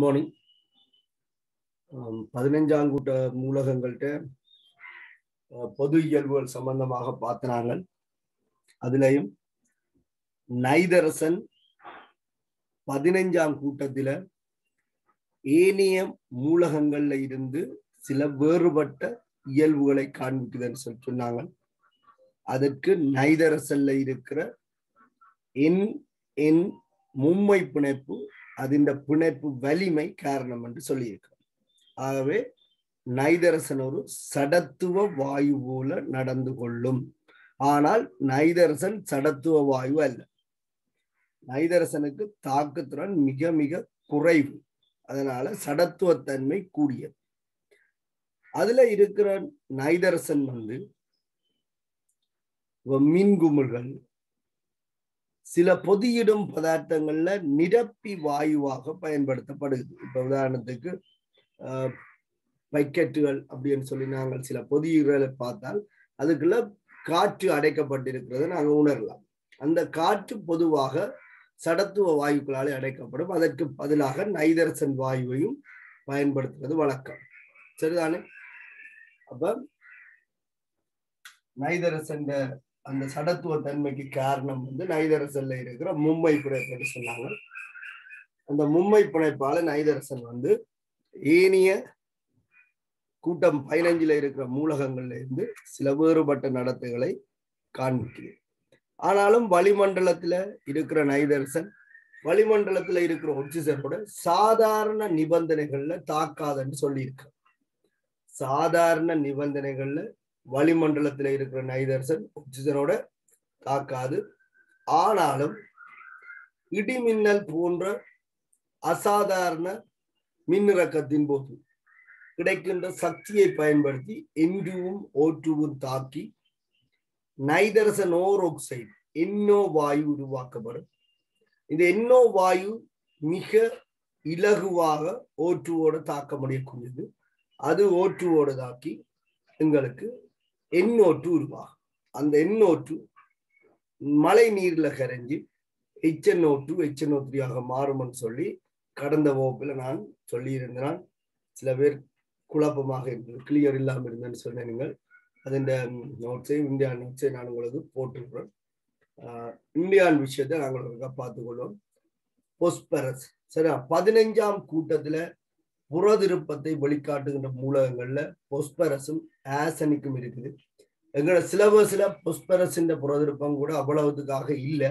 Morning பதினஞ்சாம் கூட்ட மூலகங்கள்கிட்ட பொது இயல்புகள் சம்பந்தமாக பார்த்தனாங்க அதுலேயும் நைதரசன் பதினைஞ்சாம் கூட்டத்தில் ஏனைய மூலகங்கள்ல இருந்து சில வேறுபட்ட இயல்புகளை காண்பிக்குதுன்னு சொல்லி சொன்னாங்க. அதற்கு நைதரசல்ல இருக்கிற என் என் மும்மை பிணைப்பு அதிண்ட பிணைப்பு வலிமை காரணம் என்று சொல்லியிருக்கிறோம் ஆகவே நைதரசன் ஒரு சடத்துவ வாயு போல நடந்து கொள்ளும். ஆனால் நைதரசன் சடத்துவ வாயு அல்ல. நைதரசனுக்கு தாக்குத்திறன் மிக மிக குறைவு. அதனால சடத்துவத்தன்மை கூடியது. அதுல இருக்கிற நைதரசன் வந்து மின்குமிழ்கள் சில பொதியிடும் பதார்த்தங்கள்ல நிரப்பி வாயுவாக பயன்படுத்தப்படுது இப்ப உதாரணத்துக்கு ஆஹ், பைக்கெட்டுகள் அப்படின்னு சொல்லி நாங்கள் சில பொதியுகளை பார்த்தால் அதுக்குள்ள காற்று அடைக்கப்பட்டிருக்கிறத நாங்கள் உணரலாம். அந்த காற்று பொதுவாக சடத்துவ வாயுக்களாலே அடைக்கப்படும். அதற்கு பதிலாக நைதரசன் வாயுவையும் பயன்படுத்துவது வழக்கம். சரிதானே? அப்ப நைதரசன் அந்த சடத்துவ தன்மைக்கு காரணம் வந்து நைதரசல்ல இருக்கிற மும்பை பிணைப்பு சொன்னாங்க. அந்த மும்பை பிணைப்பால நைதரசன் வந்து ஏனிய கூட்டம் பதினஞ்சுல இருக்கிற மூலகங்கள்ல இருந்து சில வேறுபட்ட நடத்தைகளை காண்பிக்கிறது. ஆனாலும் வளிமண்டலத்துல இருக்கிற நைதரசன் வளிமண்டலத்துல இருக்கிற ஒட்சிசனோட சாதாரண நிபந்தனைகள்ல தாக்காதுன்னு சொல்லியிருக்க சாதாரண நிபந்தனைகள்ல வளிமண்டலத்தில் இருக்கிற நைதர்சன் ஆக்சிஜனோட தாக்காது. ஆனாலும் இடிமின்னல் போன்ற அசாதாரண மின்னிறக்கத்தின் போது கிடைக்கின்ற சக்தியை பயன்படுத்தி என்டுவும் ஓட்டுவும் தாக்கி நைதரசன் ஓர் ஆக்சைடு என்னோ வாயு உருவாக்கப்படும். இந்த என்னோ வாயு மிக இலகுவாக ஓட்டுவோட தாக்க முடியக்கூடியது. அது ஓட்டுவோட தாக்கி எங்களுக்கு எண்ணோட்டு உருவாகும் அந்த எண்ணோட்டு மழை நீர்ல கரைஞ்சு த்ரீ ஆக மாறும்னு சொல்லி கடந்த வகுப்புல நான் சொல்லியிருந்தேன். சில பேர் குழப்பமாக இருந்தது. கிளியர் இல்லாமல் இருந்தேன்னு சொன்ன நீங்கள். அதன் நோட்ஸையும் இந்தியா நோட்ஸை நான் உங்களுக்கு போட்டிருக்கிறேன். இந்தியான் விஷயத்தை நாங்கள் பார்த்துக்கொள்வோம் பொஸ்பரஸ் சரியா? பதினைஞ்சாம் கூட்டத்துல புறதிருப்பத்தை வெளிக்காட்டுகின்ற மூலகங்கள்ல பொஸ்பரஸும் ஆசனிக்கும் இருக்குது. எங்களோட சிலபஸ்ல பொஸ்பரஸின் புறதிருப்பம் கூட அவ்வளவுக்காக இல்லை.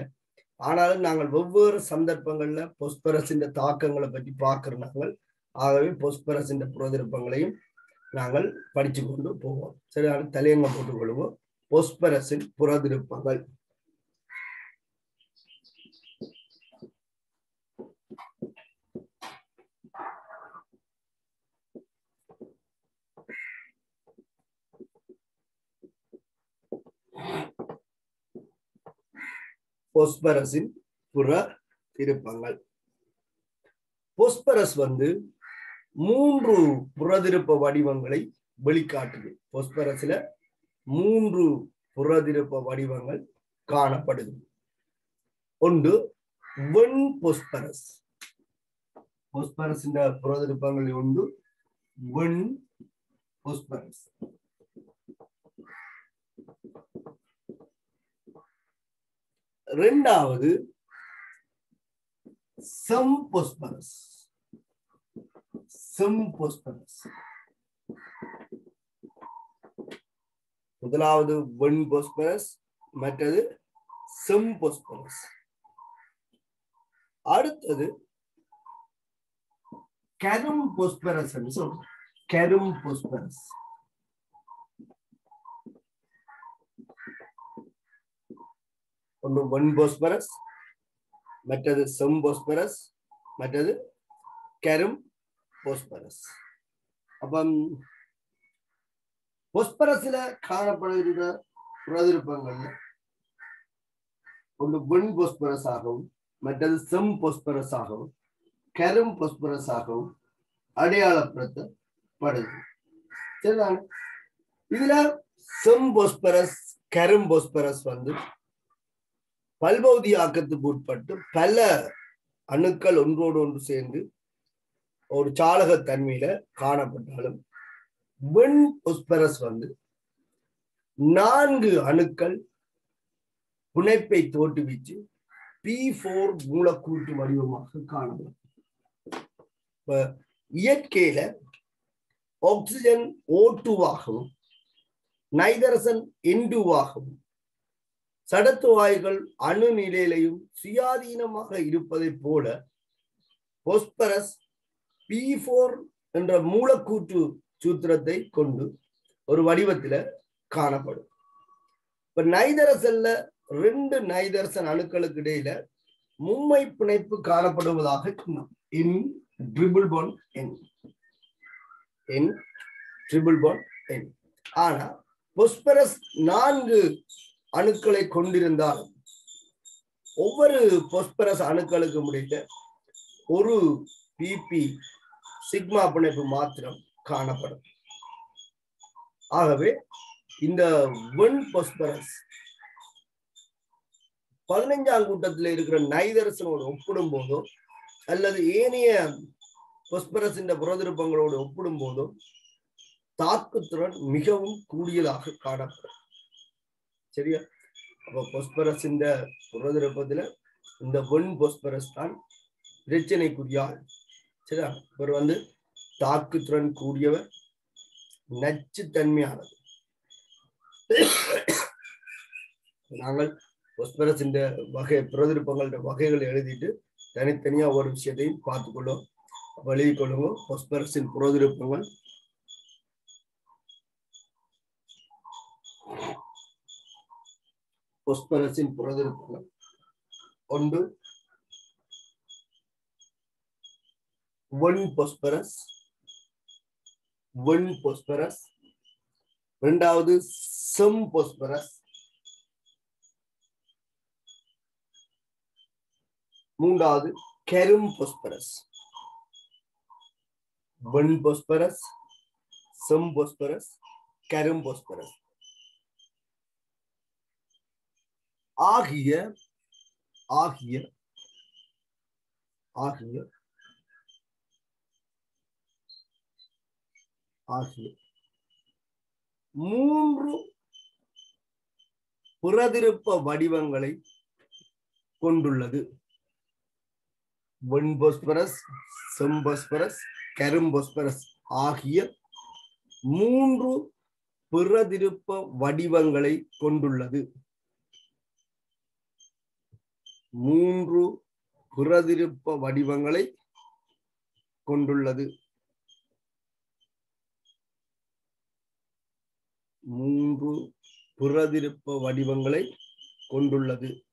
ஆனாலும் நாங்கள் வெவ்வேறு சந்தர்ப்பங்கள்ல பொஸ்பரஸின் தாக்கங்களை பற்றி பார்க்கிற நாங்கள். ஆகவே பொஸ்பரஸின் புறதிருப்பங்களையும் நாங்கள் படிச்சு கொண்டு போவோம். சரி தலையங்கம் போட்டுக்கொள்வோம் பொஸ்பரஸின் புறதிருப்பங்கள். பொஸ்பரஸின் புற திருப்பங்கள். பொஸ்பரஸ் வந்து மூன்று புறதிருப்ப வடிவங்களை வெளிக்காட்டுது. பொஸ்பரஸ்ல மூன்று புறதிருப்ப வடிவங்கள் காணப்படுது. ஒன்று வெண் பொஸ்பரஸ். பொஸ்பரஸின் புறதிருப்பங்கள் உண்டு வெண் பொஸ்பரஸ். ரெண்டாவது செம்போஸ்பரஸ் செம்போஸ்பரஸ் முதலாவது வெண் பொஸ்பரஸ் மற்றது செம்போஸ்பரஸ். அடுத்தது கரும் பொஸ்பரஸ் சொல்றோம். கரும் போஸ்பரஸ் ஒன்று வெண் பொஸ்பரஸ் மற்றது செம்போஸ்பரஸ் மற்றது கரும் போஸ்பரஸ் அப்போ பொஸ்பரஸ்ல காணப்படுகிற பிரதிருப்பங்கள்ல ஒன்று வெண் பொஸ்பரஸ் ஆகவும் மற்றது செம் பொஸ்பரஸ் ஆகவும் கரும் பொஸ்பரஸ் ஆகவும் அடையாளப்படுத்தப்படுது. சரிதானே? இதுல செம் பொஸ்பரஸ் கரும் பொஸ்பரஸ் வந்து பல்பௌதி ஆக்கத்துக்கு உட்பட்டு பல அணுக்கள் ஒன்றோடு ஒன்று சேர்ந்து ஒரு சாலக தன்மையில காணப்பட்டாலும் வெண் பொஸ்பரஸ் வந்து நான்கு அணுக்கள் புனைப்பை தோற்றுவிச்சு பி போர் மூலக்கூட்டு வடிவமாக காணப்படும். இப்ப இயற்கையில ஆக்சிஜன் ஓட்டுவாகவும் நைதரசன் என்டுவாகவும் சடத்துவாய்கள் அணு நிலையிலையும் சுயாதீனமாக இருப்பதை போல பொஸ்பரஸ் பி போர் என்ற மூலக்கூற்று சூத்திரத்தை கொண்டு ஒரு வடிவத்துல காணப்படும். இப்ப நைதரசல்ல ரெண்டு நைதரசன் அணுக்களுக்கு இடையில மும்மை பிணைப்பு காணப்படுவதாக in triple bond N N triple bond N ஆனா பொஸ்பரஸ் நான்கு அணுக்களை கொண்டிருந்தாலும் ஒவ்வொரு பொஸ்பரஸ் அணுக்களுக்கு முடிந்த ஒரு பிபி சிக்மா பிணைப்பு மாத்திரம் காணப்படும். ஆகவே இந்த வெண் பொஸ்பரஸ் பதினைஞ்சாம் கூட்டத்தில் இருக்கிற நைதரசனோடு ஒப்பிடும் போதோ அல்லது ஏனைய பொஸ்பரஸ் இந்த புறதிருப்பங்களோடு ஒப்பிடும் போதோ தாக்குத்திறன் மிகவும் கூடியதாக காணப்படும். சரியா? அப்போ பொஸ்பரஸ் இந்த புறதிருப்பத்துல இந்த வெண் பொஸ்பரஸ் தான் பிரச்சனைக்குரியாள் சரியா? இவர் வந்து தாக்குத்திறன் கூடியவர் நச்சுத்தன்மையானது நாங்கள் பொஸ்பரஸ் இந்த வகை பிரதிருப்பங்களோட வகைகளை எழுதிட்டு தனித்தனியா ஒரு விஷயத்தையும் பார்த்துக்கொள்ளும் எழுதி கொள்ளுங்க பொஸ்பரஸின் புரோதிருப்பங்கள் பொஸ்பரஸின் புரோதிருப்பங்கள் ஒன்று ஒன் பொஸ்பரஸ் ஒன் பொஸ்பரஸ் இரண்டாவது செம் பொஸ்பரஸ் மூன்றாவது கெரும் பொஸ்பரஸ் வெண் பொஸ்பரஸ் செம் பொஸ்பரஸ் கரும் பொஸ்பரஸ் ஆகிய ஆகிய ஆகிய ஆகிய மூன்று புறதிருப்ப வடிவங்களை கொண்டுள்ளது. வெண்பொஸ்பரஸ் செம்பொஸ்பரஸ் கரும்பொஸ்பரஸ் ஆகிய மூன்று பிறதிருப்ப வடிவங்களை கொண்டுள்ளது. மூன்று புறதிருப்ப வடிவங்களை கொண்டுள்ளது. மூன்று புறதிருப்ப வடிவங்களை கொண்டுள்ளது.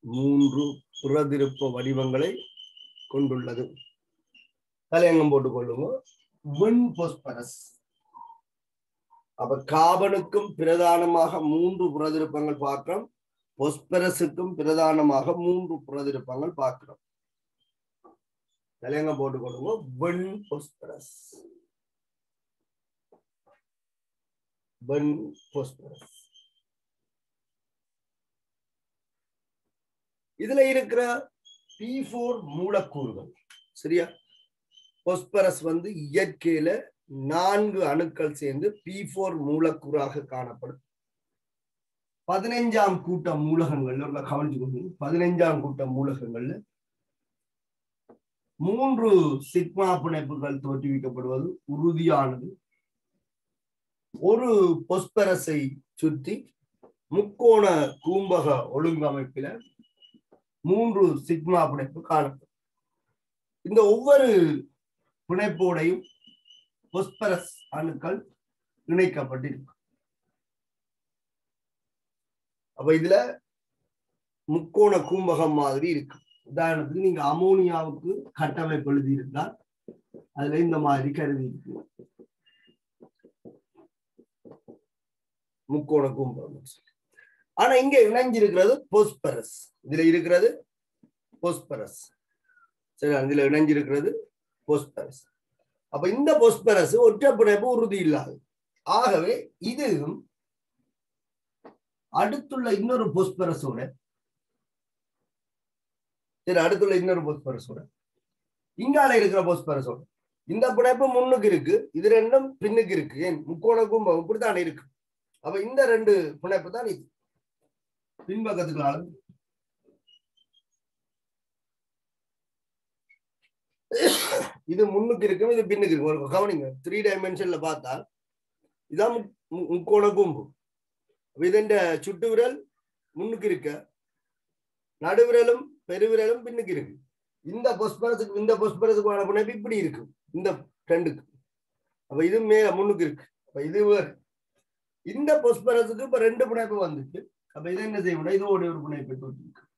மூன்று புறதிருப்ப வடிவங்களை கொண்டுள்ளது. தலையங்கம் போட்டுக் கொள்ளுங்க பொஸ்பரஸ் அப்ப காபனுக்கும் பிரதானமாக மூன்று புறதிருப்பங்கள் பார்க்கிறோம். பொஸ்பரஸுக்கும் பிரதானமாக மூன்று புறதிருப்பங்கள் பார்க்கிறோம். தலையங்க போட்டு கொடுங்க வெண் பொஸ்பரஸ். வெண் பொஸ்பரஸ். இதுல இருக்கிற பி ஃபோர் மூலக்கூறுகள் சரியா? பொஸ்பரஸ் வந்து இயற்கையில நான்கு அணுக்கள் சேர்ந்து பி போர் மூலக்கூறாக காணப்படும். பதினைஞ்சாம் கூட்ட மூலகங்கள்ல உள்ள பதினைஞ்சாம் கூட்ட மூலகங்கள்ல மூன்று சிக்மா பிணைப்புகள் தோற்றுவிக்கப்படுவது உறுதியானது. ஒரு பொஸ்பரஸை சுற்றி முக்கோண கூம்பக ஒழுங்கமைப்பில மூன்று சிக்மா பிணைப்பு காணப்படும். இந்த ஒவ்வொரு பிணைப்போடையும் பொஸ்பரஸ் அணுக்கள் இணைக்கப்பட்டிருக்கும். அப்ப இதுல முக்கோண கூம்பகம் மாதிரி இருக்கு. உதாரணத்துக்கு நீங்க அமோனியாவுக்கு கட்டமைப்பு எழுதி இருந்தால் அதுல இந்த மாதிரி கருதி இருக்கு. முக்கோண கூம்பகம் ஆனா இங்க இணைஞ்சிருக்கிறது போஸ்பரஸ். இதுல இருக்கிறது போஸ்பரஸ். சரி இதுல இணைஞ்சிருக்கிறது போஸ்பரஸ். அப்ப இந்த போஸ்பரஸ் ஒற்றைப்பிணைப்பு உறுதி இல்லாது. ஆகவே இதுவும் அடுத்துள்ள இன்னொரு போஸ்பரஸோட சரி அடுத்துள்ள இன்னொரு பொஸ்பரஸோட இங்கால இருக்கிற பொஸ்பரஸோட இந்த பிணைப்பு முன்னுக்கு இருக்கு இது ரெண்டும் பின்னுக்கு இருக்கு. ஏன்? முக்கோணக்கும் இப்படித்தான் இருக்கு. அப்ப இந்த ரெண்டு பிணைப்பு தான் இது. பின்பக்கத்துக்குள்ள இது முன்னுக்கு இருக்கும் இது பின்னுக்கு இருக்கும். ஒரு கவனிங்க த்ரீ டைமென்ஷன்ல பார்த்தா இதான் மு- முக்கோண கூம்பு. இதெண்ட சுட்டு விரல் முன்னுக்கு இருக்க நடுவிரலும் பெருவிரலும் பின்னுக்கு இருக்கு. இந்த பொஸ்பரத்துக்கு இந்த பொஸ்பரத்துக்கான புனைப்பு இப்படி இருக்கு இந்த ரெண்டுக்கு. அப்ப இது மேல முன்னுக்கு இருக்கு. அப்ப இது இந்த பொஸ்பரத்துக்கு இப்ப ரெண்டு புனைப்பு வந்துச்சு. அப்ப இதை என்ன செய்ய முடியும் இதோட ஒரு புனைப்பை தோற்றிருக்கு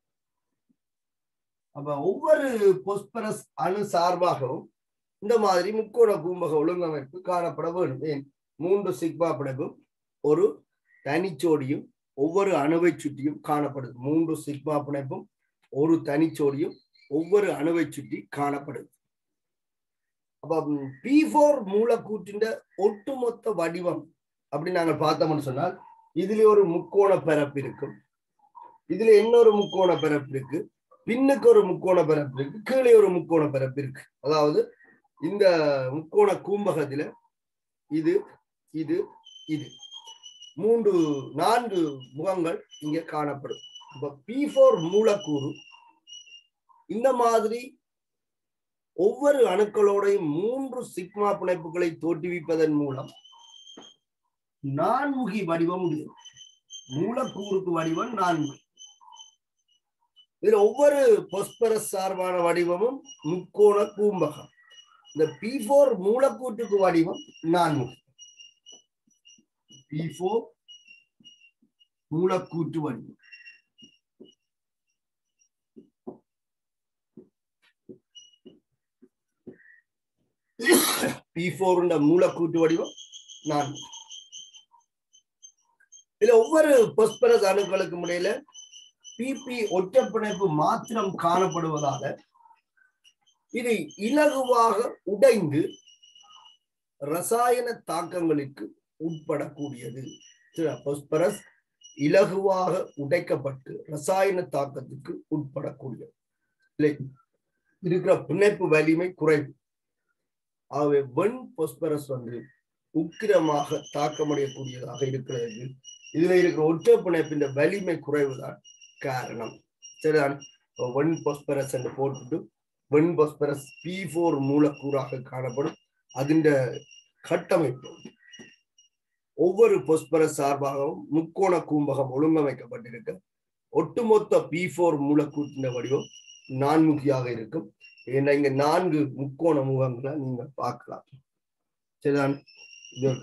அப்ப ஒவ்வொரு பொஸ்பரஸ் அணு சார்பாகவும் இந்த மாதிரி முக்கோண பூம்பக ஒழுங்கமைப்பு காணப்பட வேண்டும். ஏன்? மூன்று சிக்மா பிணைப்பும் ஒரு தனிச்சோடியும் ஒவ்வொரு அணுவை சுற்றியும் காணப்படுது. மூன்று சிக்மா பிணைப்பும் ஒரு தனிச்சோடியும் ஒவ்வொரு அணுவை சுற்றி காணப்படுது. அப்ப பி போர் மூலக்கூற்றின் ஒட்டுமொத்த வடிவம் அப்படி நாங்கள் பார்த்தோம்னு சொன்னால் இதுல ஒரு முக்கோண பரப்பு இருக்கும். இதுல இன்னொரு முக்கோண பரப்பு இருக்கு. பின்னுக்கு ஒரு முக்கோண பரப்பு இருக்கு. கீழே ஒரு முக்கோண பரப்பு இருக்கு. அதாவது இந்த முக்கோண கூம்பகத்துல இது இது இது. மூன்று நான்கு முகங்கள் இங்க காணப்படும். இப்ப பி போர் மூலக்கூறு இந்த மாதிரி ஒவ்வொரு அணுக்களோடையும் மூன்று சிக்மா பிணைப்புகளை தோற்றுவிப்பதன் மூலம் நான்முகி வடிவம் மூலக்கூறுக்கு வடிவம் நான்முகி இதுல ஒவ்வொரு பொஸ்பரஸ் சார்பான வடிவமும் முக்கோண கூம்பகம். இந்த பி போர் மூலக்கூற்றுக்கு வடிவம் நான்முகி பி போர் மூலக்கூற்று வடிவம். பி போர் மூலக்கூற்று வடிவம் நான்கு. இதுல ஒவ்வொரு பொஸ்பரஸ் அணுக்களுக்கும் இடையில பிபி ஒற்றப்பிணைப்பு மாத்திரம் காணப்படுவதால இது இலகுவாக உடைந்து ரசாயன தாக்கங்களுக்கு உட்படக்கூடியது. பாஸ்பரஸ் இலகுவாக உடைக்கப்பட்டு ரசாயன தாக்கத்துக்கு உட்படக்கூடியது. இல்லை இருக்கிற பிணைப்பு வலிமை குறைவு. ஆகவே வெண் பொஸ்பரஸ் வந்து உக்கிரமாக தாக்கமடையக்கூடியதாக இருக்கிறது. இதுல இருக்கிற ஒற்றை பிணைப்பின் வலிமை குறைவுதான் காரணம். சரிதான்? வெண் பொஸ்பரஸ் என்று போட்டுட்டு வெண் பொஸ்பரஸ் பி போர் மூலக்கூறாக காணப்படும் அதிண்ட கட்டமைப்பு. ஒவ்வொரு பொஸ்பரஸ் சார்பாகவும் முக்கோண கூம்பகம் ஒழுங்கமைக்கப்பட்டிருக்க ஒட்டுமொத்த பி போர் மூலக்கூற்றின வடிவம் நான்முகியாக இருக்கும். ஏன்னா இங்க நான்கு முக்கோண முகங்களை நீங்க பார்க்கலாம். சரிதான்? இது ஒரு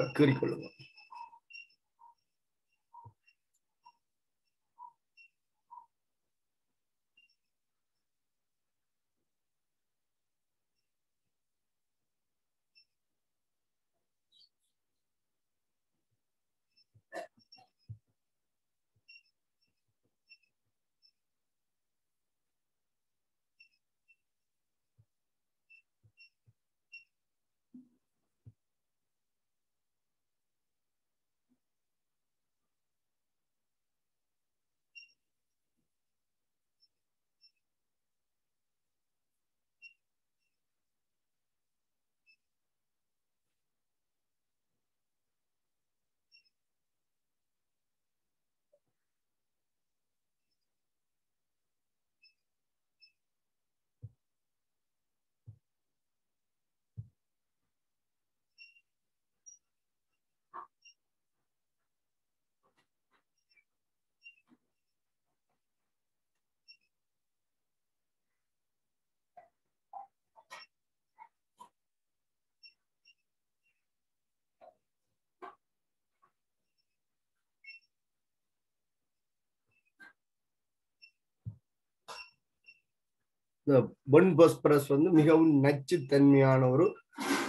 இந்த பொன் பஸ்பரஸ் வந்து மிகவும் நச்சுத்தன்மையான ஒரு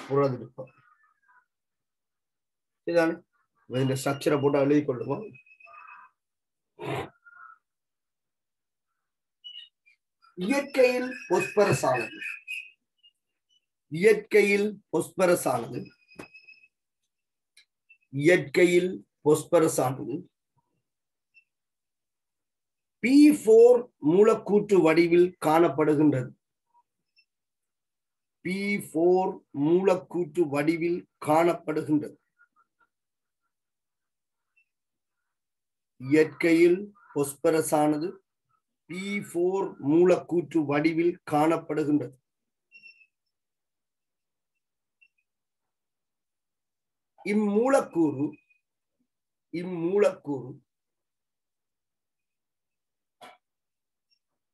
புரதிருப்பம் சரிதானே இந்த ஸ்ட்ரக்சரை போட்டு எழுதி கொள்ளுவோம் இயற்கையில் பொஸ்பரஸ் ஆனது. இயற்கையில் பொஸ்பரஸ் ஆனது. இயற்கையில் பொஸ்பரஸ் ஆனது. பி போர் மூலக்கூற்று வடிவில் காணப்படுகின்றது. பி போர் மூலக்கூற்று வடிவில் காணப்படுகின்றது. இயற்கையில் பொஸ்பரஸ் ஆனது பி போர் மூலக்கூற்று வடிவில் காணப்படுகின்றது. இம்மூலக்கூறு இம்மூலக்கூறு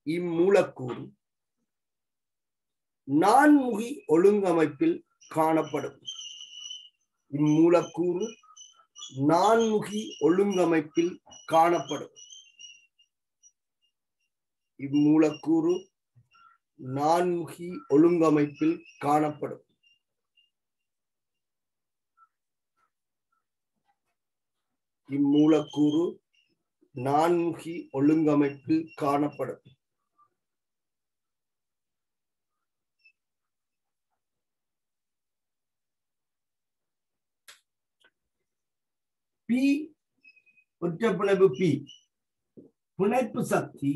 இம்மூலக்கூறு நான்முகி ஒழுங்கமைப்பில் காணப்படும். இம்மூலக்கூறு நான்முகி ஒழுங்கமைப்பில் காணப்படும். இம்மூலக்கூறு நான்முகி ஒழுங்கமைப்பில் காணப்படும். இம்மூலக்கூறு நான்முகி ஒழுங்கமைப்பில் காணப்படும். பி ஒற்றப்பிணைப்பு பி பிணைப்பு சக்தி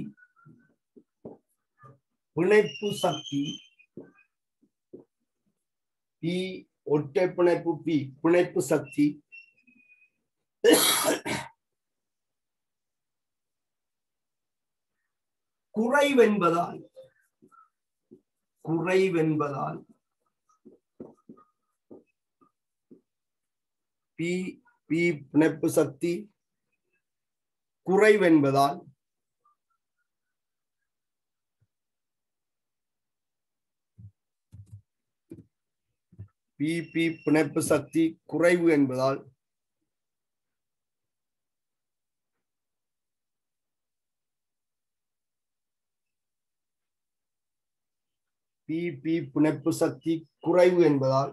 பிணைப்பு சக்தி பி ஒற்றை பிணைப்பு பி பிணைப்பு சக்தி. குறைவென்பதால் குறைவென்பதால் பி பி பிணைப்பு சக்தி குறைவென்பதால் பிபி பிணைப்பு சக்தி குறைவு என்பதால் பிபி பிணைப்பு சக்தி குறைவு என்பதால்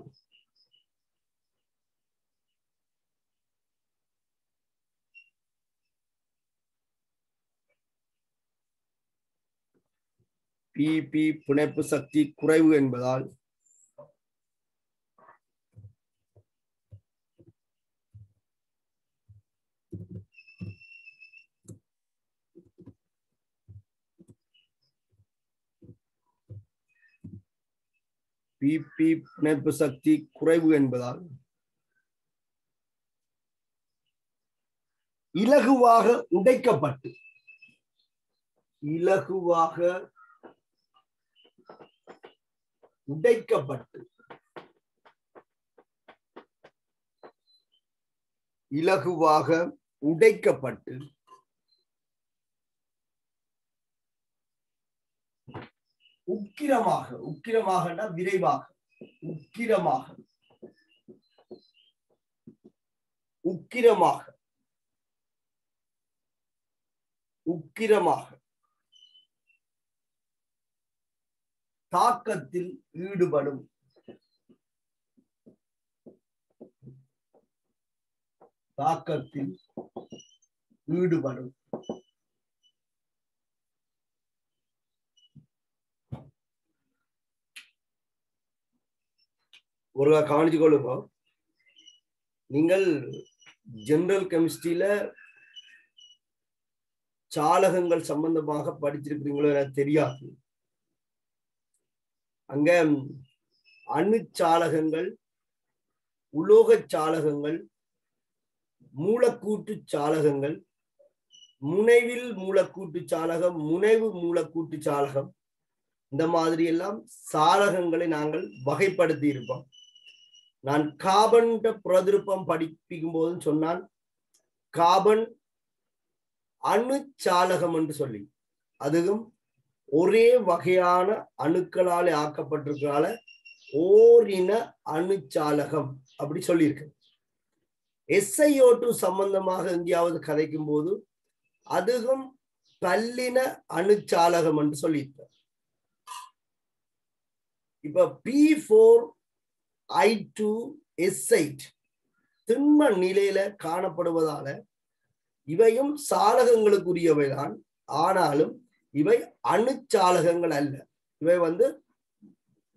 பிபி புனைப்பு பிணைப்பு சக்தி குறைவு என்பதால் பிபி பிணைப்பு சக்தி குறைவு என்பதால் இலகுவாக உடைக்கப்பட்டு இலகுவாக உடைக்கப்பட்டு. இலகுவாக உடைக்கப்பட்டு. உக்கிரமாக உக்கிரமாக விரைவாக உக்கிரமாக. உக்கிரமாக. உக்கிரமாக. தாக்கத்தில் ஈடுபடும். தாக்கத்தில் ஈடுபடும். ஒரு கவனிச்சு கொள்ளுங்க. நீங்கள் ஜெனரல் கெமிஸ்ட்ரியில சாலகங்கள் சம்பந்தமாக படிச்சிருக்கிறீங்களோ எனக்கு தெரியாது. அங்க அணுச்சாலகங்கள் உலோகச் சாலகங்கள் மூலக்கூட்டு சாலகங்கள் முனைவில் மூலக்கூட்டு சாலகம் முனைவு மூலக்கூட்டு சாலகம் இந்த மாதிரி எல்லாம் சாலகங்களை நாங்கள் வகைப்படுத்தி இருப்போம் நான் காபன் பிரதிருப்பம் படிப்பிக்கும் போது சொன்னான் காபன் அணு சாலகம் என்று சொல்லி. அதுவும் ஒரே வகையான அணுக்களாலே ஆக்கப்பட்டிருக்கனால ஓரின அணுச்சாலகம் அப்படி சொல்லியிருக்கு. எஸ்ஐஓ டூ சம்பந்தமாக எங்கேயாவது கதைக்கும் போது அதுவும் பல்லின அணுச்சாலகம் என்று சொல்லியிருப்ப இப்ப பி போர் ஐ டூ எஸ்ஐட் திண்ம நிலையில காணப்படுவதால இவையும் சாலகங்களுக்குரியவைதான். ஆனாலும் இவை அணுச்சாலகங்கள் அல்ல. இவை வந்து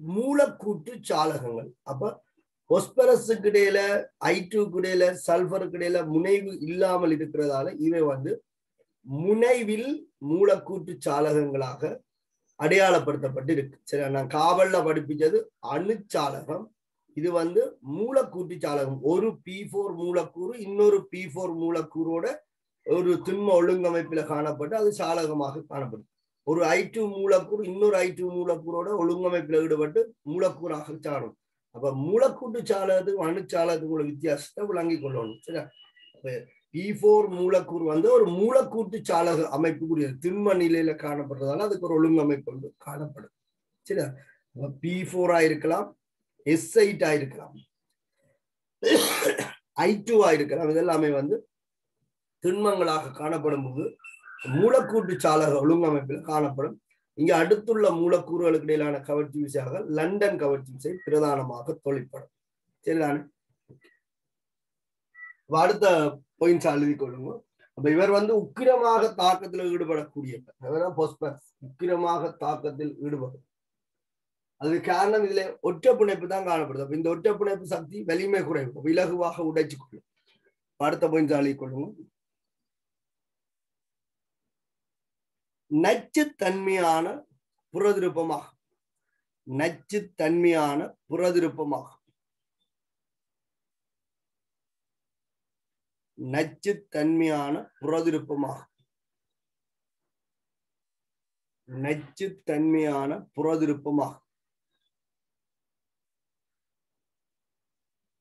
மூலக்கூட்டு சாலகங்கள். அப்ப பொஸ்பரஸுக்கு இடையில ஐ இடையில சல்பருக்கு இடையில முனைவு இல்லாமல் இருக்கிறதால இவை வந்து முனைவில் மூலக்கூற்று சாலகங்களாக அடையாளப்படுத்தப்பட்டு இருக்கு. சரி நான் காவல்ல படிப்பிச்சது அணுச்சாலகம். இது வந்து மூலக்கூற்று சாலகம். ஒரு பி ஃபோர் மூலக்கூறு இன்னொரு பி ஃபோர் மூலக்கூறோட ஒரு திண்ம ஒழுங்கமைப்பில காணப்பட்டு அது சாலகமாக காணப்படும். ஒரு ஐ டூ மூலக்கூறு இன்னொரு ஐ டூ மூலக்கூறோட ஒழுங்கமைப்பில் ஈடுபட்டு மூலக்கூறாக சாடும் அப்ப மூலக்கூட்டு சாலகத்துக்கும் அணுச்சாலகத்துக்கும் உள்ள வித்தியாசத்தை விளங்கி கொள்ளணும். சரியா? அப்ப பி ஃபோர் மூலக்கூறு வந்து ஒரு மூலக்கூட்டு சாலக அமைப்புக்குரியது. திண்ம நிலையில காணப்படுறதால அதுக்கு ஒரு ஒழுங்கமைப்பு வந்து காணப்படும். சரியா? பி ஃபோரா இருக்கலாம் எஸ் ஐட்டா இருக்கலாம் ஐ டூவா இருக்கலாம் இதெல்லாமே வந்து திண்மங்களாக காணப்படும் போது மூலக்கூட்டு சாலக ஒழுங்கமைப்பில் காணப்படும். இங்க அடுத்துள்ள மூலக்கூறுகளுக்கு இடையிலான கவர்ச்சி விசையாக லண்டன் கவர்ச்சி விசை பிரதானமாக தொழிற்படும். சரிதானே? அடுத்த பொயின்ஸ் எழுதி கொள்ளுங்க. அப்ப இவர் வந்து உக்கிரமாக தாக்கத்தில் ஈடுபடக்கூடியவர். உக்கிரமாக தாக்கத்தில் ஈடுபடும். அதுக்கு காரணம் இதுல ஒற்றை பிணைப்பு தான் காணப்படுது. அப்ப இந்த ஒற்றை பிணைப்பு சக்தி வலிமை குறைவு. இலகுவாக உடைச்சு கொள்ளும். அடுத்த பொயின்ஸ் எழுதி கொள்ளுங்க. நச்சுத்தன்மையான நச்சு நச்சுத்தன்மையான புறதிருப்பமாக. நச்சுத்தன்மையான தன்மையான நச்சுத்தன்மையான நச்சு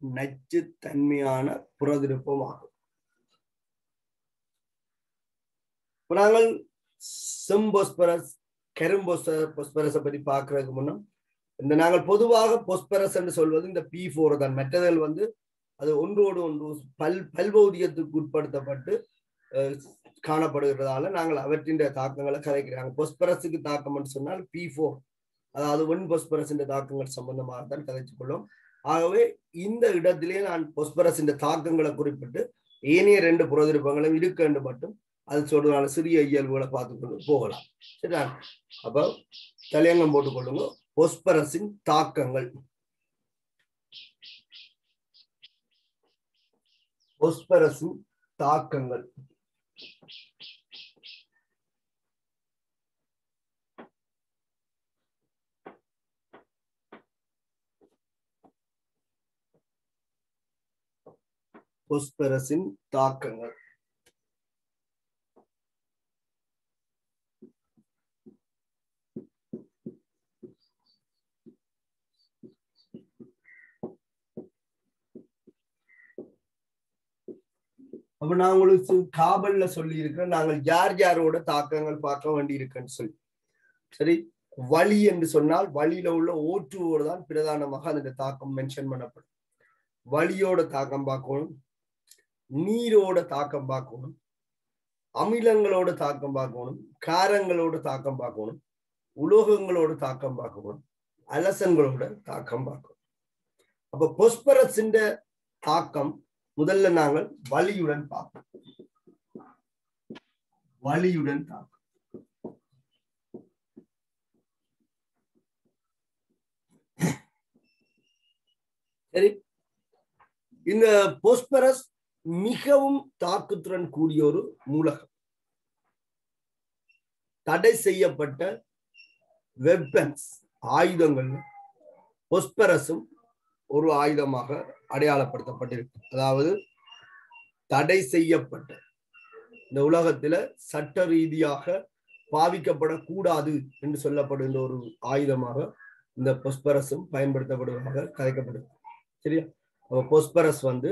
நச்சுத்தன்மையான புறதிருப்பமாக. நாங்கள் செம்பொஸ்பரஸ் கரும்பொஸ்பரஸை பற்றி பார்க்கறதுக்கு முன்னும் இந்த நாங்கள் பொதுவாக பொஸ்பரஸ் என்று சொல்வது இந்த பி ஃபோர் தான். மெட்டதல் வந்து அது ஒன்றோடு ஒன்று பல் பல்பௌதியத்துக்கு உட்படுத்தப்பட்டு காணப்படுகிறதால நாங்கள் அவற்றின் தாக்கங்களை கதைக்கிறாங்க பொஸ்பரஸுக்கு தாக்கம் என்று சொன்னால் பி ஃபோர் அதாவது ஒன் பொஸ்பரஸின் தாக்கங்கள் சம்பந்தமாக தான் கதைத்துக் கொள்ளும் ஆகவே இந்த இடத்திலே நான் பொஸ்பரஸின் தாக்கங்களை குறிப்பிட்டு ஏனைய ரெண்டு புரதிருப்பங்களும் இருக்கு என்று மட்டும் அது சொல்றதான சிறிய இயல்புகளை பார்த்துக்கொண்டு போகலாம். சரியா? அப்ப தலையங்கம் போட்டுக்கொள்ளுங்க பொஸ்பரஸின் தாக்கங்கள். பொஸ்பரஸின் தாக்கங்கள். பொஸ்பரஸின் தாக்கங்கள். அப்ப நான் உங்களுக்கு காபல்ல சொல்லி இருக்கிறேன் நாங்கள் யார் யாரோட தாக்கங்கள் பார்க்க வேண்டி இருக்குன்னு சொல்லி. சரி? வழி என்று சொன்னால் வழியில உள்ள ஓட்டுவோடு தான் பிரதானமாக அந்த தாக்கம் மென்ஷன் பண்ணப்படும். வழியோட தாக்கம் பார்க்கணும். நீரோட தாக்கம் பார்க்கணும். அமிலங்களோட தாக்கம் பார்க்கணும். காரங்களோட தாக்கம் பார்க்கணும். உலோகங்களோட தாக்கம் பார்க்கணும். அலசங்களோட தாக்கம் பார்க்கணும். அப்ப பொஸ்பரஸின் தாக்கம் முதல்ல நாங்கள் வலியுடன் பார்ப்போம். வலியுடன் தாக்கம் சரி. இந்த பொஸ்பரஸ் மிகவும் தாக்குத்திறன் கூடிய ஒரு மூலகம். தடை செய்யப்பட்ட வெப்பன்ஸ் ஆயுதங்கள் பொஸ்பரஸும் ஒரு ஆயுதமாக அடையாளப்படுத்தப்பட்டிருக்கு. அதாவது தடை செய்யப்பட்ட. இந்த உலகத்துல சட்ட ரீதியாக பாவிக்கப்படக்கூடாது என்று சொல்லப்படுகின்ற ஒரு ஆயுதமாக இந்த பொஸ்பரஸும் பயன்படுத்தப்படுவதாக கதைக்கப்படுது. சரியா? அப்ப பொஸ்பரஸ் வந்து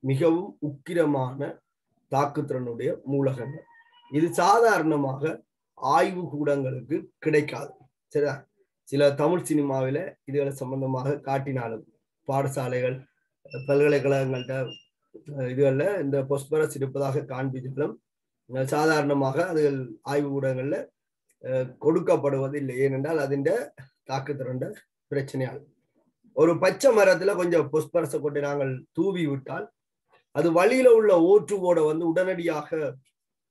மிகவும் உக்கிரமான தாக்குத்திறனுடைய மூலகங்கள். இது சாதாரணமாக ஆய்வு கூடங்களுக்கு கிடைக்காது. சரியா? சில தமிழ் சினிமாவில இதுகளை சம்பந்தமாக காட்டினாலும் பாடசாலைகள் பல்கலைக்கழகங்கள்ட்ட இதுகளில் இந்த பொஸ்பரஸ் இருப்பதாக காண்பித்தாலும் சாதாரணமாக அதுகள் ஆய்வு ஊடங்களில் கொடுக்கப்படுவது இல்லை ஏனென்றால் அதிண்ட தாக்குத்திறண்ட பிரச்சனையால். ஒரு பச்சை மரத்துல கொஞ்சம் பொஸ்பரசை கொண்டு நாங்கள் தூவி விட்டால் அது வழியில உள்ள ஓற்றுவோட வந்து உடனடியாக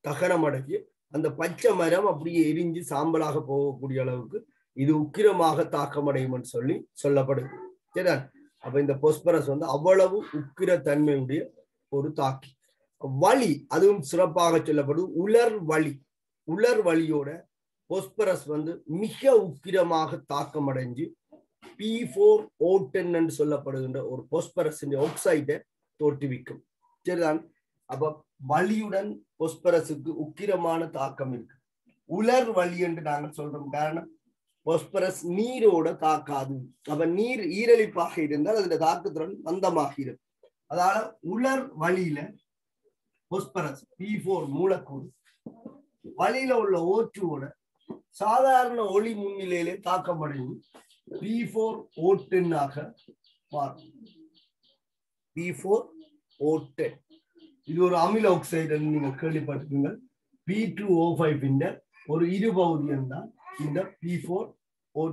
தகனம் அடைஞ்சு அந்த பச்சை மரம் அப்படியே எரிஞ்சு சாம்பலாக போகக்கூடிய அளவுக்கு இது உக்கிரமாக தாக்கமடையும் சொல்லி சொல்லப்படுது சரிதான்? அப்ப இந்த பொஸ்பரஸ் வந்து அவ்வளவு உக்கிர தன்மையுடைய ஒரு தாக்கி. வழி அதுவும் சிறப்பாக சொல்லப்படும் உலர் வழி உலர் வழியோட பொஸ்பரஸ் வந்து மிக உக்கிரமாக தாக்கம் அடைஞ்சு பி ஃபோர் ஓட்டன் என்று சொல்லப்படுகின்ற ஒரு பொஸ்பரஸ் ஆக்சைடை தோற்றுவிக்கும். சரிதான்? அப்ப வலியுடன் பொஸ்பரஸுக்கு உக்கிரமான தாக்கம் இருக்கு. உலர் வழி என்று நாங்கள் சொல்றோம். காரணம் பொஸ்பரஸ் நீரோட தாக்காது. அப்ப நீர் ஈரழிப்பாக இருந்தால் அதுல தாக்குத்திறன் மந்தமாகிறது அதால உலர் வழியில பொஸ்பரஸ் பி போர் மூலக்கூறு வழியில உள்ள ஓற்றுவோட சாதாரண ஒளி முன்னிலையிலே தாக்கமடைந்து பி போர் ஓ மாறும். பி போர் ஓ இது ஒரு அமில ஆக்சைடு நீங்க கேள்விப்பட்டிருக்கீங்க பி டூ ஓ ஃபைவ் ஒரு இரு இருபகுதியம் தான் இந்த பி போர் ஓ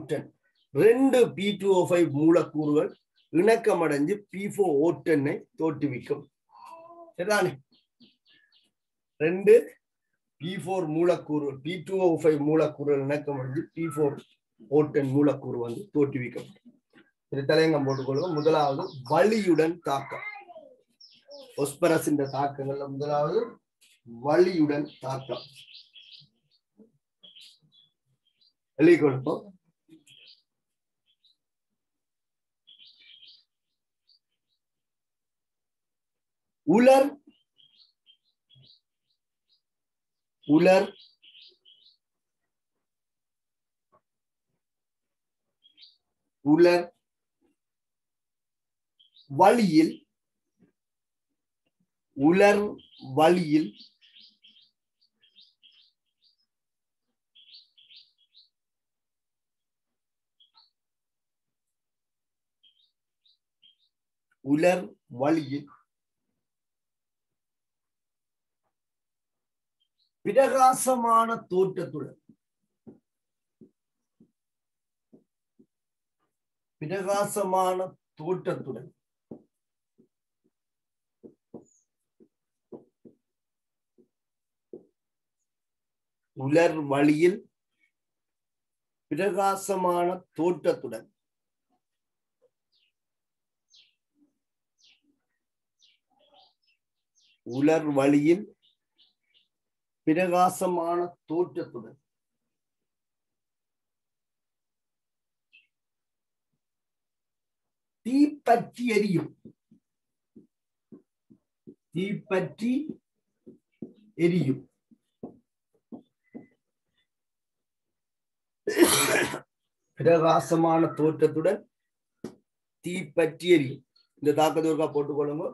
ரெண்டு பி டூ ஓ ஃபைவ் மூலக்கூறுகள் இணக்கமடைஞ்சு பி ஃபோர் ஓட்டனை தோற்றுவிக்கும். சரிதானே? ரெண்டு பி ஃபோர் மூலக்கூறு பி டூ ஓ ஃபைவ் மூலக்கூறுகள் இணக்கமடைஞ்சு பி ஃபோர் ஓட்டன் மூலக்கூறு வந்து தோற்றுவிக்கப்படும் இது தலையங்கம் போட்டுக்கொள்வோம் முதலாவது வலியுடன் தாக்கம். ஒஸ்பரஸ் இந்த தாக்கங்கள்ல முதலாவது வலியுடன் தாக்கம். எழுதி கொடுப்போம் உலர் உலர் உலர் வழியில் உலர் வழியில் உலர் வழியில் பிரகாசமான தோற்றத்துடன். பிரகாசமான தோற்றத்துடன். உலர் வழியில் பிரகாசமான தோற்றத்துடன். உலர் வழியில் பிரகாசமான தோற்றத்துடன். தீப்பற்றி எரியும். தீப்பற்றி எரியும். பிரகாசமான தோற்றத்துடன் தீப்பற்றி எரியும். இந்த தாக்கத்தை போட்டுக்கொள்ளுங்க.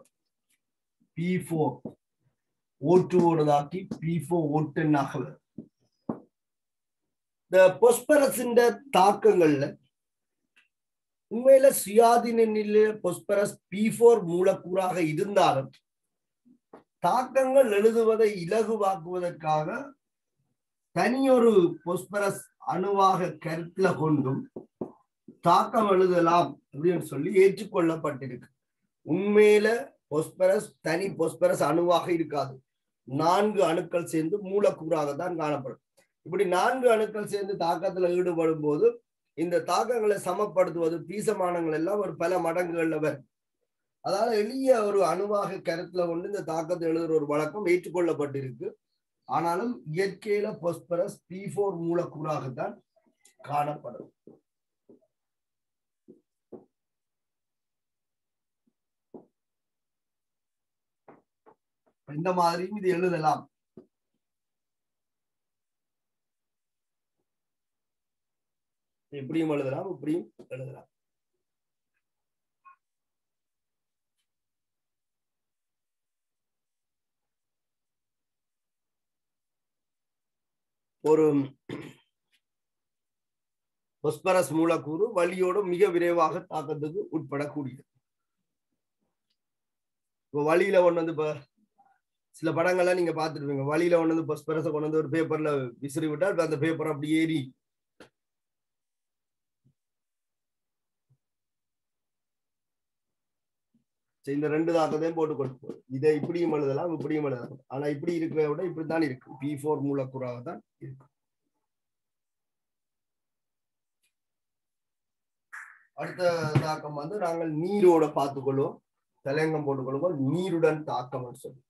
பி ஃபோர் ஓட்டுவோடதாக்கி பி ஃபோர் ஓட்டன் ஆக இந்த பொஸ்பரஸின் தாக்கங்கள்ல உண்மையில சுயாதீன பொஸ்பரஸ் பி ஃபோர் மூலக்கூறாக இருந்தாலும் தாக்கங்கள் எழுதுவதை இலகுவாக்குவதற்காக தனியொரு பொஸ்பரஸ் அணுவாக கருத்துல கொண்டும் தாக்கம் எழுதலாம் அப்படின்னு சொல்லி ஏற்றுக்கொள்ளப்பட்டிருக்கு. உண்மையில பொஸ்பரஸ் தனி பொஸ்பரஸ் அணுவாக இருக்காது. நான்கு அணுக்கள் சேர்ந்து மூலக்கூறாக தான் காணப்படும். இப்படி நான்கு அணுக்கள் சேர்ந்து தாக்கத்துல ஈடுபடும் போது இந்த தாக்கங்களை சமப்படுத்துவது பீசமானங்கள் எல்லாம் ஒரு பல மடங்குகள்ல வரும். அதாவது எளிய ஒரு அணுவாக கருத்துல கொண்டு இந்த தாக்கத்தை எழுதுற ஒரு வழக்கம் ஏற்றுக்கொள்ளப்பட்டிருக்கு. ஆனாலும் இயற்கையில பொஸ்பரஸ் பி ஃபோர் மூலக்கூறாகத்தான் காணப்படும். இந்த மாதிரியும் இது எழுதலாம். எப்படியும் எழுதலாம் இப்படியும் எழுதலாம். ஒரு பொஸ்பரஸ் மூலக்கூறு வலியோடு மிக விரைவாக தாக்கத்துக்கு உட்படக்கூடியது. இப்போ வழியில ஒண்ணு வந்து இப்ப சில படங்கள்லாம் நீங்க பாத்துருப்பீங்க வழியில கொண்டு வந்து பொஸ்பரஸை கொண்டு வந்து ஒரு பேப்பர்ல விசிறி விட்டால் அந்த பேப்பர் அப்படி ஏறி இந்த ரெண்டு தாக்கத்தையும் போட்டு கொடுப்போம் இதை இப்படியும் எழுதலாம் இப்படியும் எழுதலாம். ஆனா இப்படி இருக்கிறத விட இப்படித்தான் இருக்கும். பி போர் மூலக்கூறாக தான் இருக்கும். அடுத்த தாக்கம் வந்து நாங்கள் நீரோட பார்த்துக்கொள்வோம். தலையங்கம் போட்டுக்கொள்வோம் நீருடன் தாக்கம் சொல்லி.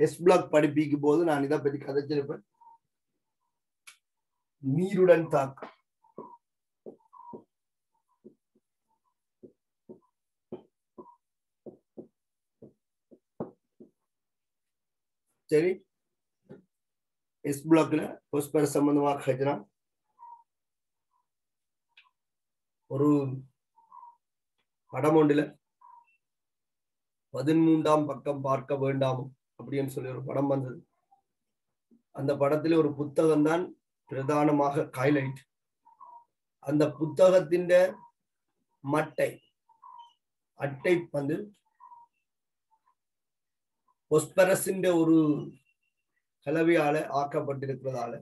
எஸ் பிளாக் படிப்பிக்கும் போது நான் இதை பற்றி கதைச்சிருப்பேன் நீருடன் தாக்கம் சரி எஸ் பிளாக்ல பொஸ்பர் சம்பந்தமாக கஜனா ஒரு படம் ஒன்றுல பதிமூன்றாம் பக்கம் பார்க்க வேண்டாம் அப்படின்னு சொல்லி ஒரு படம் வந்தது. அந்த படத்துல ஒரு புத்தகம் தான் பிரதானமாக ஹைலைட் அந்த புத்தகத்தின் மட்டை அட்டை வந்து பொஸ்பரஸின் ஒரு கலவையால ஆக்கப்பட்டிருக்கிறதால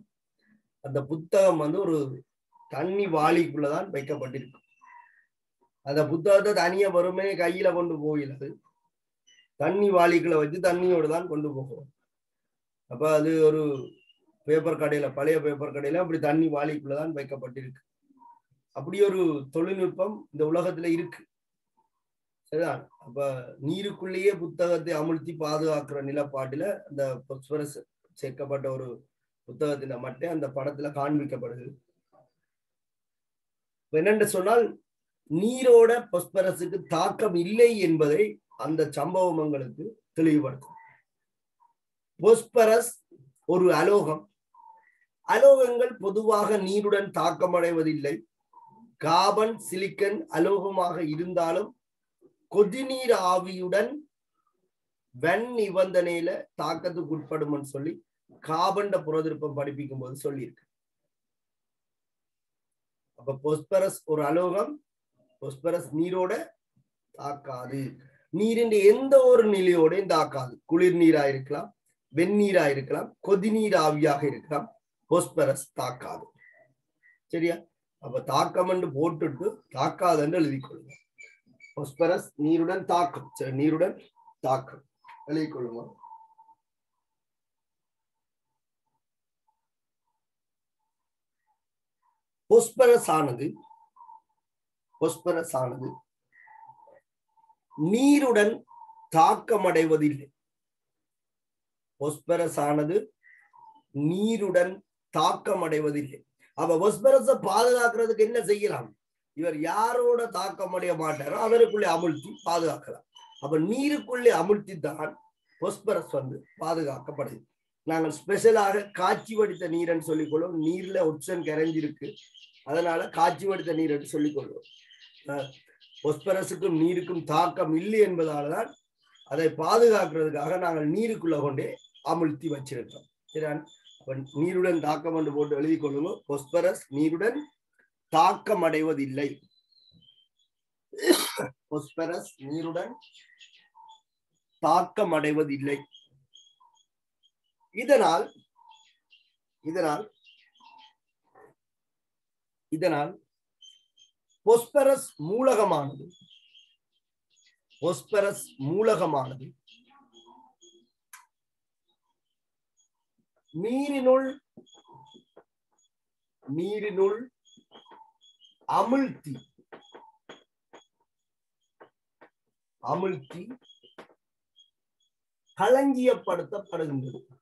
அந்த புத்தகம் வந்து ஒரு தண்ணி வாளிக்குள்ளதான் வைக்கப்பட்டிருக்கு. அந்த புத்தகத்தை தனியா வறுமையை கையில கொண்டு போயிடுது தண்ணி வாளிகளை வச்சு தண்ணியோடு தான் கொண்டு போகும். அப்ப அது ஒரு பேப்பர் கடையில பழைய பேப்பர் கடையில அப்படி தண்ணி வாளிக்குள்ளதான் வைக்கப்பட்டிருக்கு. அப்படி ஒரு தொழில்நுட்பம் இந்த உலகத்துல இருக்கு. சரிதான் அப்ப நீருக்குள்ளேயே புத்தகத்தை அமுழ்த்தி பாதுகாக்கிற நிலப்பாட்டுல அந்த பொஸ்பரஸ் சேர்க்கப்பட்ட ஒரு புத்தகத்தின மட்டும் அந்த படத்துல காண்பிக்கப்படுது. என்னென்று சொன்னால் நீரோட பொஸ்பரஸுக்கு தாக்கம் இல்லை என்பதை அந்த சம்பவம் எங்களுக்கு தெளிவுபடுத்தும். பொஸ்பரஸ் ஒரு அலோகம். அலோகங்கள் பொதுவாக நீருடன் தாக்கமடைவதில்லை. காபன் சிலிக்கன் அலோகமாக இருந்தாலும் கொதிநீர் ஆவியுடன் வெண் நிபந்தனையில தாக்கத்துக்கு உட்படும் சொல்லி காபண்ட புறதிருப்பம் படிப்பிக்கும் போது சொல்லியிருக்கு. அப்ப பொஸ்பரஸ் ஒரு அலோகம் பொஸ்பரஸ் நீரோட தாக்காது. நீரின் எந்த ஒரு நிலையோடையும் தாக்காது குளிர் நீரா இருக்கலாம் வெந்நீரா இருக்கலாம் கொதிநீர் ஆவியாக இருக்கலாம் ஹோஸ்பரஸ் தாக்காது. சரியா? அப்ப தாக்கம் என்று போட்டுட்டு தாக்காதுன்னு எழுதி கொள்ளுங்க. ஹோஸ்பரஸ் நீருடன் தாக்கம். சரி நீருடன் தாக்கம். எழுதி கொள்ளுங்க. ஹோஸ்பரஸ் ஆனது பொஸ்பரஸ் ஆனது நீருடன் தாக்கமடைவதில்லை. ஒஸ்பரஸ் ஆனது நீருடன் தாக்கமடைவதில்லை. அப்ப ஒஸ்பரஸ பாதுகாக்கிறதுக்கு என்ன செய்யலாம்? இவர் யாரோட தாக்கம் அடைய மாட்டாரோ அவருக்குள்ளே அமுழ்த்தி பாதுகாக்கலாம். அப்ப நீருக்குள்ளே அமுழ்த்தி தான் பொஸ்பரஸ் வந்து பாதுகாக்கப்படுது. நாங்கள் ஸ்பெஷலாக காட்சி வடித்த நீர்ன்னு சொல்லிக்கொள்வோம். நீர்ல ஒட்சன் கரைஞ்சிருக்கு. அதனால காட்சி வடித்த நீர் என்று சொல்லிக்கொள்வோம். பொஸ்பரஸுக்கும் நீருக்கும் தாக்கம் இல்லை என்பதால்தான் அதை பாதுகாக்கிறதுக்காக நாங்கள் நீருக்குள்ள கொண்டே அமுழ்த்தி வச்சிருக்கோம் சரியா நீருடன் தாக்கம் என்று போட்டு எழுதி கொள்ளுங்க. பொஸ்பரஸ் நீருடன் தாக்கம் அடைவதில்லை. பொஸ்பரஸ் நீருடன் தாக்கம் அடைவதில்லை. இதனால் இதனால் இதனால் பொஸ்பரஸ் மூலகமானது. பொஸ்பரஸ் மூலகமானது. நீரினுள் நீரினுள் அமிழ்த்தி. அமிழ்த்தி களஞ்சியப்படுத்தப்படுகின்றது